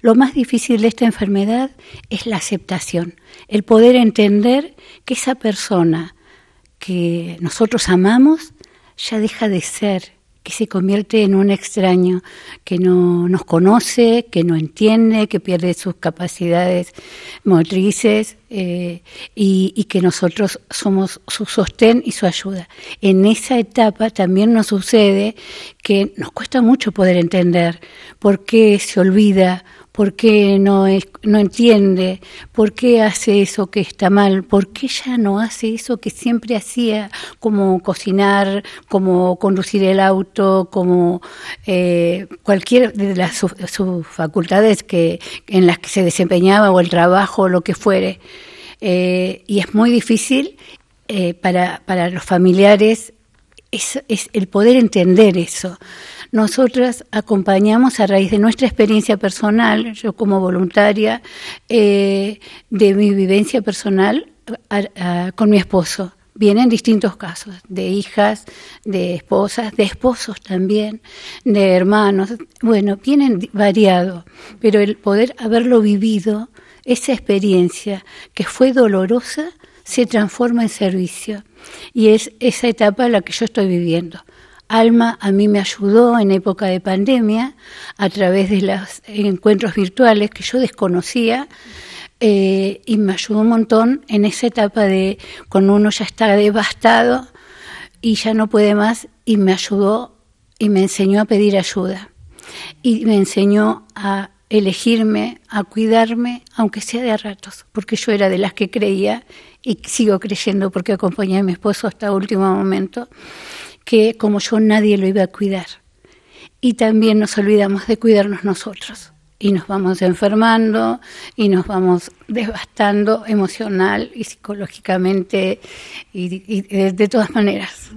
Lo más difícil de esta enfermedad es la aceptación, el poder entender que esa persona que nosotros amamos ya deja de ser que se convierte en un extraño, que no nos conoce, que no entiende, que pierde sus capacidades motrices eh, y, y, que nosotros somos su sostén y su ayuda. En esa etapa también nos sucede que nos cuesta mucho poder entender por qué se olvida por qué no, es, no entiende, por qué hace eso que está mal, por qué ya no hace eso que siempre hacía, como cocinar, como conducir el auto, como eh, cualquier de las sus, facultades que, en las que se desempeñaba o el trabajo, lo que fuere. Eh, y es muy difícil eh, para, para los familiares es, el poder entender eso. Nosotras acompañamos a raíz de nuestra experiencia personal, yo como voluntaria, eh, de mi vivencia personal con mi esposo. Vienen distintos casos, de hijas, de esposas, de esposos también, de hermanos. Bueno, vienen variados, pero el poder haberlo vivido, esa experiencia que fue dolorosa, se transforma en servicio. Y es esa etapa la que yo estoy viviendo. Alma a mí me ayudó en época de pandemia a través de los encuentros virtuales que yo desconocía eh, y me ayudó un montón en esa etapa de cuando uno ya está devastado y ya no puede más y me ayudó y me enseñó a pedir ayuda y me enseñó a elegirme, a cuidarme, aunque sea de a ratos, porque yo era de las que creía y sigo creyendo porque acompañé a mi esposo hasta último momento que como yo nadie lo iba a cuidar. Y también nos olvidamos de cuidarnos nosotros. Y nos vamos enfermando y nos vamos devastando emocional y psicológicamente y, de todas maneras.